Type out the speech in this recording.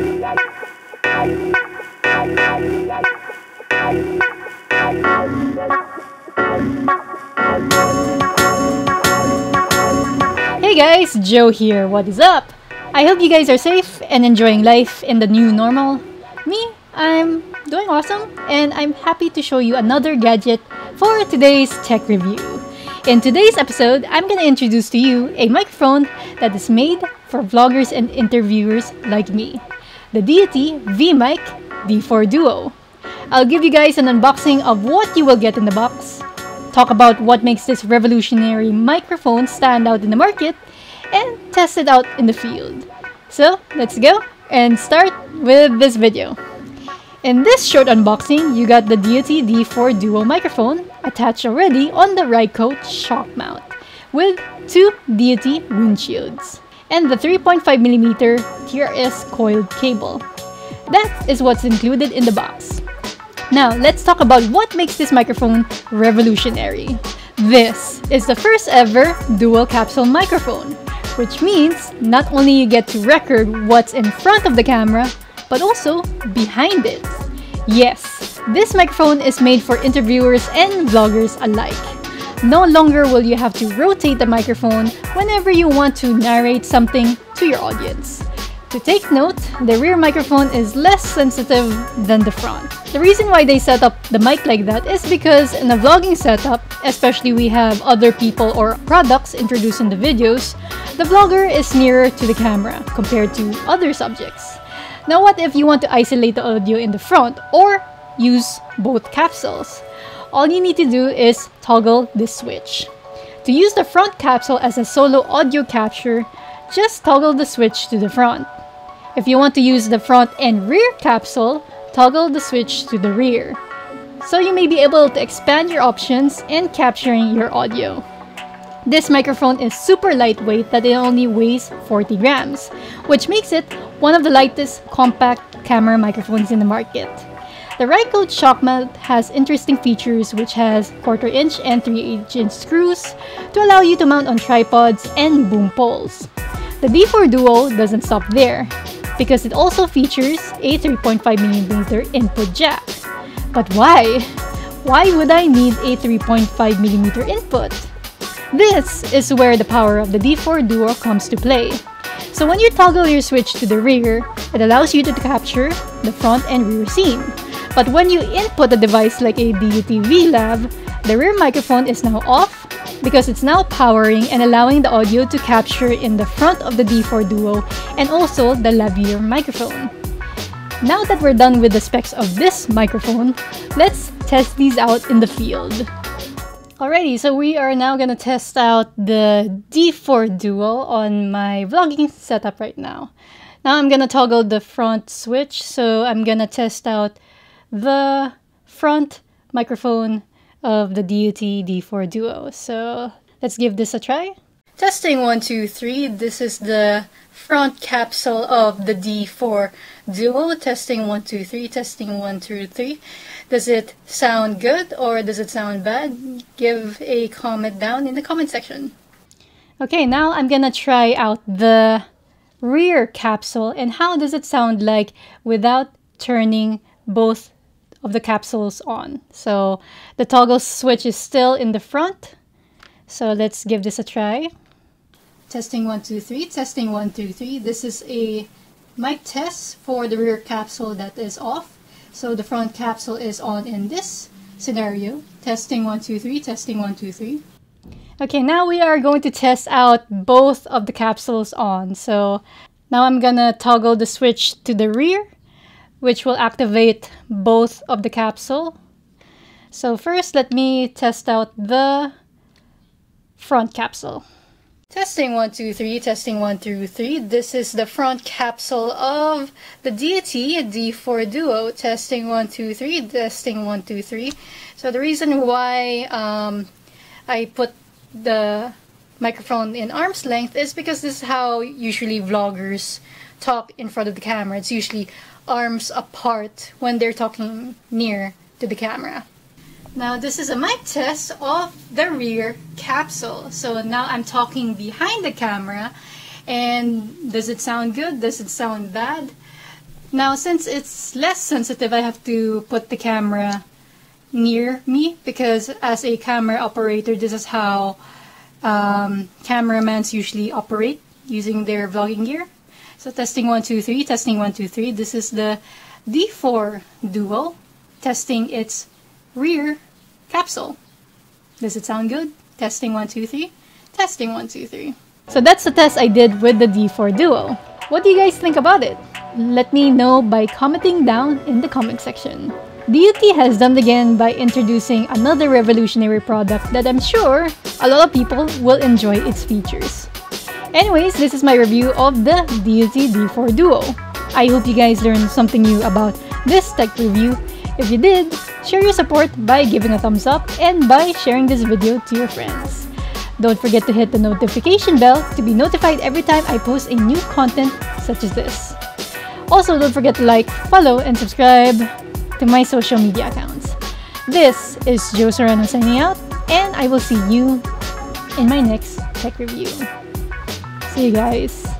Hey guys, Jo here. What is up? I hope you guys are safe and enjoying life in the new normal. Me, I'm doing awesome and I'm happy to show you another gadget for today's tech review. In today's episode, I'm to introduce to you a microphone that is made for vloggers and interviewers like me. The Deity V-Mic D4 Duo. I'll give you guys an unboxing of what you will get in the box, talk about what makes this revolutionary microphone stand out in the market, and test it out in the field. So, let's go and start with this video. In this short unboxing, you got the Deity D4 Duo microphone attached already on the Rycote shock mount with two Deity windshields and the 3.5mm TRS coiled cable. That is what's included in the box. Now, let's talk about what makes this microphone revolutionary. This is the first ever dual capsule microphone, which means not only you get to record what's in front of the camera, but also behind it. Yes, this microphone is made for interviewers and vloggers alike. No longer will you have to rotate the microphone whenever you want to narrate something to your audience. To take note, the rear microphone is less sensitive than the front. The reason why they set up the mic like that is because in a vlogging setup, especially we have other people or products introduced in the videos, the vlogger is nearer to the camera compared to other subjects. Now what if you want to isolate the audio in the front or use both capsules? All you need to do is toggle this switch. To use the front capsule as a solo audio capture, just toggle the switch to the front. If you want to use the front and rear capsule, toggle the switch to the rear. So you may be able to expand your options in capturing your audio. This microphone is super lightweight that it only weighs 40 grams, which makes it one of the lightest compact camera microphones in the market. The Rycote shock mount has interesting features which has quarter inch and 3 8 inch screws to allow you to mount on tripods and boom poles. The D4 Duo doesn't stop there because it also features a 3.5mm input jack. But why? Why would I need a 3.5mm input? This is where the power of the D4 Duo comes to play. So when you toggle your switch to the rear, it allows you to capture the front and rear scene. But when you input a device like a Deity V-Lav, the rear microphone is now off because it's now powering and allowing the audio to capture in the front of the D4 Duo and also the Lavier microphone. Now that we're done with the specs of this microphone, let's test these out in the field. Alrighty, so we are now gonna test out the D4 Duo on my vlogging setup right now. Now I'm gonna toggle the front switch, so I'm gonna test out the front microphone of the Deity D4 Duo. So let's give this a try. Testing one, two, three. This is the front capsule of the D4 Duo. Testing one, two, three. Testing one, two, three. Does it sound good or does it sound bad? Give a comment down in the comment section. Okay, now I'm gonna try out the rear capsule and how does it sound like without turning both of the capsules on. So the toggle switch is still in the front. So let's give this a try. Testing one, two, three. Testing one, two, three. This is a mic test for the rear capsule that is off. So the front capsule is on in this scenario. Testing one, two, three. Testing one, two, three. Okay, now we are going to test out both of the capsules on. So now I'm gonna toggle the switch to the rear which will activate both of the capsule. So first, let me test out the front capsule. Testing 1, 2, 3, testing 1 through 3. This is the front capsule of the Deity D4 Duo. Testing 1, 2, 3, testing 1, 2, 3. So the reason why um, I put the microphone in arm's length is because this is how usually vloggers talk in front of the camera. It's usually arms apart when they're talking near to the camera. Now this is a mic test of the rear capsule. So now I'm talking behind the camera and does it sound good? Does it sound bad? Now, since it's less sensitive, I have to put the camera near me because as a camera operator, this is how um, cameramans usually operate using their vlogging gear. So testing one, two, three, testing one, two, three. This is the D4 Duo testing its rear capsule. Does it sound good? Testing one, two, three. Testing one, two, three. So that's the test I did with the D4 Duo. What do you guys think about it? Let me know by commenting down in the comment section. Deity has done again by introducing another revolutionary product that I'm sure a lot of people will enjoy its features. Anyways, this is my review of the Deity D4 Duo. I hope you guys learned something new about this tech review. If you did, share your support by giving a thumbs up and by sharing this video to your friends. Don't forget to hit the notification bell to be notified every time I post a new content such as this. Also, don't forget to like, follow, and subscribe to my social media accounts. This is Jo Serrano signing out, and I will see you in my next tech review. See you guys.